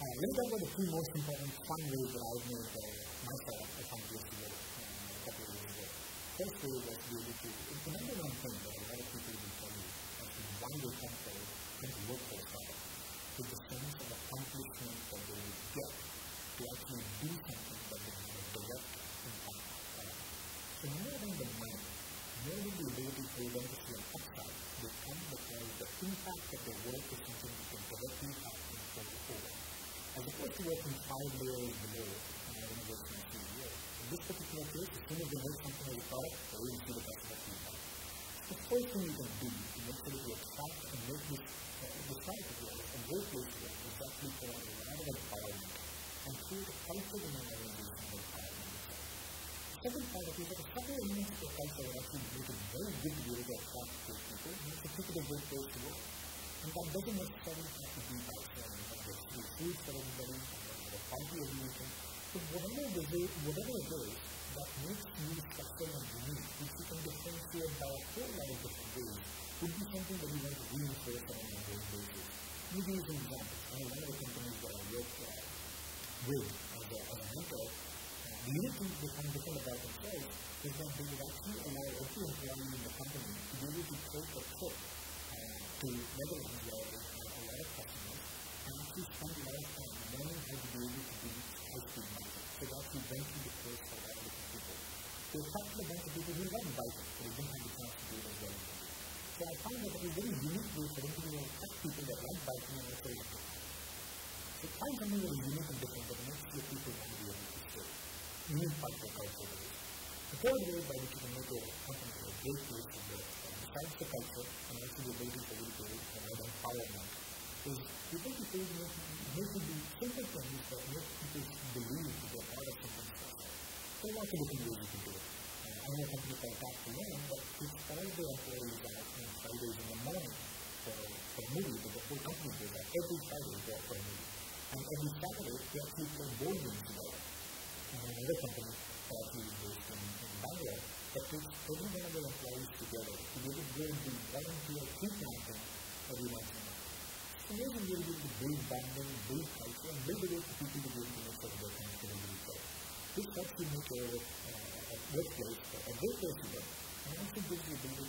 let's talk about the two most important fun ways that I've made uh, myself a company year, um, a couple of years ago. First way was to be able to, it's the one thing that a lot of people will tell you as to why they come for, come to work for a startup, is the sense of accomplishment that they will get to actually do something that will have a direct impact on. So more than the money, more than the ability for them to see an upside, they come because the impact of their work is something that can directly help them forward forward. As opposed to working five layers below in an university in years. In this particular case, as soon as they make something as a product, they will see the customer feedback. The first thing you can do to make sure that you attract and make this, uh, the site of yours and workplace of yours is actually for a lot of empowerment and create a culture in an organization of empowerment. The second part of it is that a couple of elements of the culture that actually make it very good to be able to attract good people, makes a people a great place to work. And that doesn't necessarily have to be by saying that food for everybody, party every weekend. But whatever is, whatever it is that makes you special and unique, which you can differentiate by a whole lot of different ways, would be something that you want to reinforce on an ongoing basis. Give you some examples. I mean, one of the companies that I work uh, with as a, as a mentor, uh, the unique thing they find different about themselves is that they would actually allow every employee in the company to be able to take a trip to Netherlands where a lot of customers actually spend a lot of time learning how to be able to do high-speed. So that actually went through the course for a of different people. So a couple of bunch of people who love biking, but they didn't have the chance to do it as well. So I found that it was a very unique way for them to be touch people that like biking and also like it. So find something that is unique and different that makes your people want to be able to. New part of culture. The third way by which you can make a company a great place to work besides the culture and also the ability for you to empowerment is people to say make, make it be simple things that make people believe that they're part of something special. So lots of different ways you can do it. Uh, I know company called Back to Learn, but it's all the employees out on Fridays in the morning for, for a movie, but the whole company does that. Every Friday they go for a movie. And every Saturday they actually play board games together. And another company actually based in, in Bangalore that takes every one of their employees together to be able to go and do volunteer tree planting every once in a while. So there's a little bit to build bonding, build culture, and build a way for people to be able to make sure they're connected with each. This helps you make a, uh, workplace a great place to work, and also gives you a ability